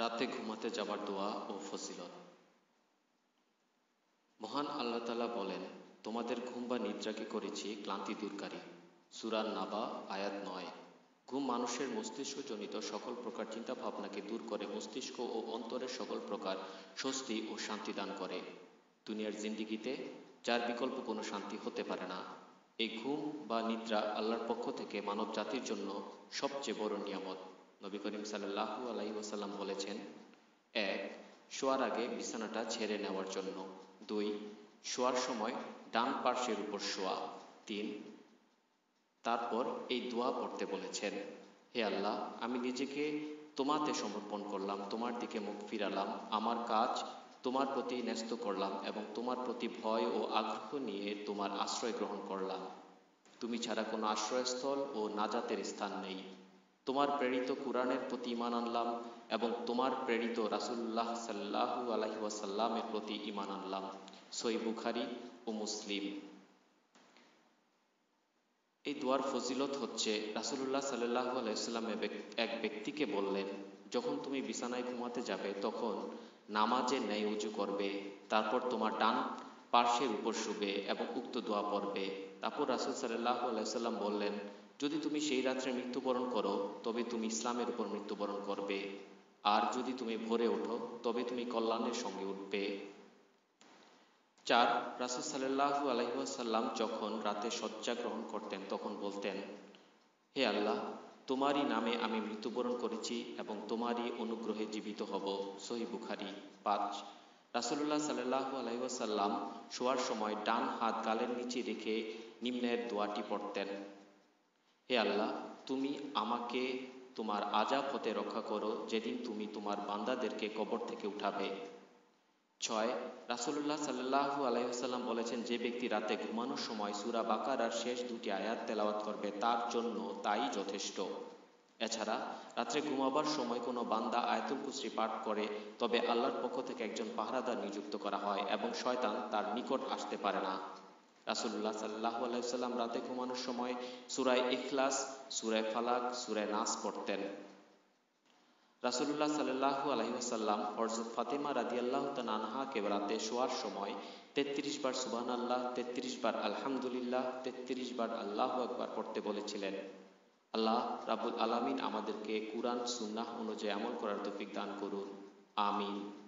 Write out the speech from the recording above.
রাতে ঘুমাতে যাবার দোয়া ও ফজিলত। মহান আল্লাহ তালা বলেন, তোমাদের ঘুম বা নিদ্রাকে করেছি? ক্লান্তি দূরকারী সুরান নাবা, আয়াত নয়। ঘুম মানুষের মস্তিষ্কজনিত সকল প্রকার চিন্তা ভাবনাকে দূর করে, মস্তিষ্ক ও অন্তরের সকল প্রকার স্বস্তি ও শান্তি দান করে। দুনিয়ার জিন্দিগিতে যার বিকল্প কোনো শান্তি হতে পারে না, এই ঘুম বা নিদ্রা আল্লাহর পক্ষ থেকে মানব জাতির জন্য সবচেয়ে বড় নিয়ামত। নবী করিম সাল্লাহু আলাই ওসাল্লাম বলেছেন, এক, শোয়ার আগে বিছানাটা ছেড়ে নেওয়ার জন্য। দুই, শোয়ার সময় ডান পার্শ্বের উপর শোয়া। তিন, তারপর এই দোয়া পড়তে বলেছেন, হে আল্লাহ, আমি নিজেকে তোমাতে সমর্পণ করলাম, তোমার দিকে মুখ ফিরালাম, আমার কাজ তোমার প্রতি ন্যস্ত করলাম এবং তোমার প্রতি ভয় ও আগ্রহ নিয়ে তোমার আশ্রয় গ্রহণ করলাম। তুমি ছাড়া কোনো আশ্রয়স্থল ও নাজাতের স্থান নেই। তোমার প্রেরিত কোরআনের প্রতি ইমান আনলাম এবং তোমার প্রেরিত রাসুল্লাহ সাল্লাহু আলহি ওয়াসাল্লামের প্রতি ইমান আনলাম। সই বুখারি ও মুসলিম। এই দোয়ার ফজিলত হচ্ছে রাসুল্লাহ সাল্লাহ আলাইসাল্লাম এক ব্যক্তিকে বললেন, যখন তুমি বিছানায় ঘুমাতে যাবে, তখন নামাজে ন্যায় উঁচু করবে, তারপর তোমার ডান পার্শ্বের উপর শুবে এবং উক্ত দোয়া পড়বে। তারপর রাসুল সাল্লাহ আলাইসাল্লাম বললেন যদি তুমি সেই রাত্রে মৃত্যুবরণ করো, তবে তুমি ইসলামের উপর মৃত্যুবরণ করবে। আর যদি তুমি ভোরে ওঠো, তবে তুমি কল্যাণের সঙ্গে উঠবে। চার, রাসুল সাল্লাহু আলহিহাসাল্লাম যখন রাতে শয্যা গ্রহণ করতেন, তখন বলতেন, হে আল্লাহ, তোমারই নামে আমি মৃত্যুবরণ করেছি এবং তোমারই অনুগ্রহে জীবিত হব। সহি বুখারি, পাঁচ রাসুল্লাহ সাল্লাহু আলহিহাসাল্লাম শোয়ার সময় ডান হাত গালের নিচে রেখে নিম্নের দোয়াটি পড়তেন। হে আল্লাহ, তুমি আমাকে তোমার আজাব হতে রক্ষা করো যেদিন তুমি তোমার বান্দাদেরকে কবর থেকে উঠাবে। ছয় রাসুল্লাহ সাল্লাহু আলাইসাল্লাম বলেছেন, যে ব্যক্তি রাতে ঘুমানোর সময় সুরা বাকার আর শেষ দুটি আয়াত তেলাওয়াত করবে, তার জন্য তাই যথেষ্ট। এছাড়া, রাত্রে ঘুমাবার সময় কোনো বান্দা আয়াতুল কুসরি পাঠ করে, তবে আল্লাহর পক্ষ থেকে একজন পাহারাদার নিযুক্ত করা হয় এবং শয়তান তার নিকট আসতে পারে না। রাসুল্লাহ সাল্লাহ আলাইসাল্লাম রাতে ঘুমানোর সময় সুরায় ইখলাস, সুরায় ফালাক, সুরায় নাস পড়তেন। রাসুল্লাহ সাল্লাহু আলহিহাসাল্লাম হরজত ফাতেমা রাদিয়াল্লাহ তানহাকে রাতে শোয়ার সময় তেত্রিশ বার সুবান আল্লাহ তেত্রিশ বার আলহামদুলিল্লাহ, তেত্রিশ বার আল্লাহ একবার পড়তে বলেছিলেন। আল্লাহ রাবুল আলমিন আমাদেরকে কুরআন, সুন্নাহ অনুযায়ী আমল করার তফিক দান করুন। আমিন।